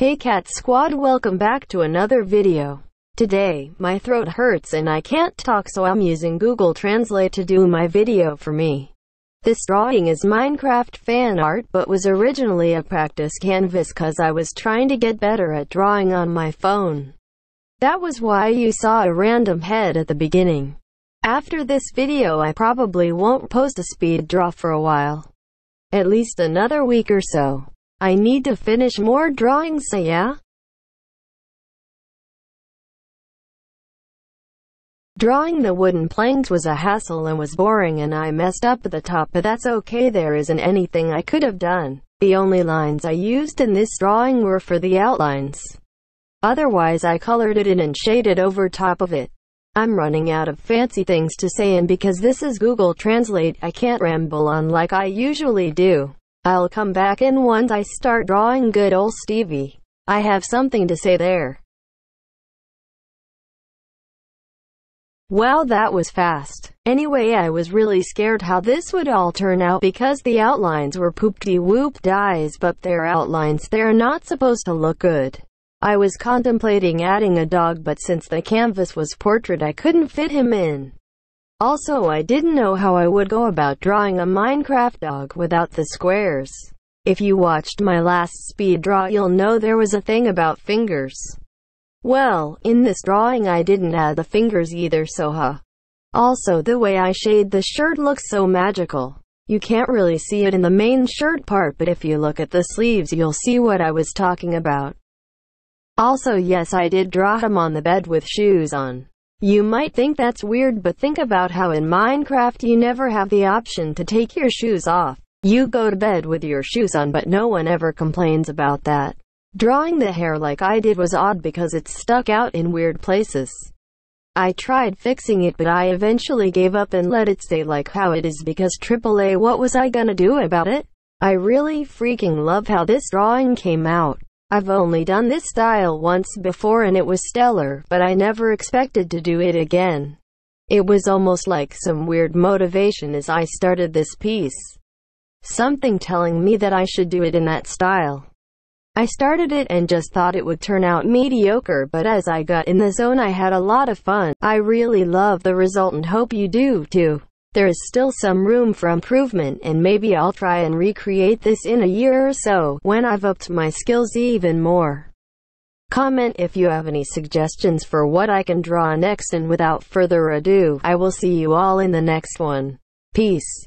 Hey Cat Squad welcome back to another video. Today, my throat hurts and I can't talk so I'm using Google Translate to do my video for me. This drawing is Minecraft fan art but was originally a practice canvas cause I was trying to get better at drawing on my phone. That was why you saw a random head at the beginning. After this video I probably won't post a speed draw for a while. At least another week or so. I need to finish more drawings so yeah? Drawing the wooden planks was a hassle and was boring and I messed up at the top but that's okay there isn't anything I could have done. The only lines I used in this drawing were for the outlines. Otherwise I colored it in and shaded over top of it. I'm running out of fancy things to say and because this is Google Translate I can't ramble on like I usually do. I'll come back in once I start drawing good old Stevie. I have something to say there. Well that was fast. Anyway I was really scared how this would all turn out because the outlines were poopty whoop dies but their outlines they're not supposed to look good. I was contemplating adding a dog but since the canvas was portrait I couldn't fit him in. Also I didn't know how I would go about drawing a Minecraft dog without the squares. If you watched my last speed draw you'll know there was a thing about fingers. Well, in this drawing I didn't add the fingers either so huh. Also the way I shade the shirt looks so magical. You can't really see it in the main shirt part but if you look at the sleeves you'll see what I was talking about. Also yes I did draw him on the bed with shoes on. You might think that's weird but think about how in Minecraft you never have the option to take your shoes off. You go to bed with your shoes on but no one ever complains about that. Drawing the hair like I did was odd because it stuck out in weird places. I tried fixing it but I eventually gave up and let it stay like how it is because AAA what was I gonna do about it? I really freaking love how this drawing came out. I've only done this style once before and it was stellar, but I never expected to do it again. It was almost like some weird motivation as I started this piece. Something telling me that I should do it in that style. I started it and just thought it would turn out mediocre but as I got in the zone I had a lot of fun. I really love the result and hope you do too. There is still some room for improvement and maybe I'll try and recreate this in a year or so, when I've upped my skills even more. Comment if you have any suggestions for what I can draw next and without further ado, I will see you all in the next one. Peace.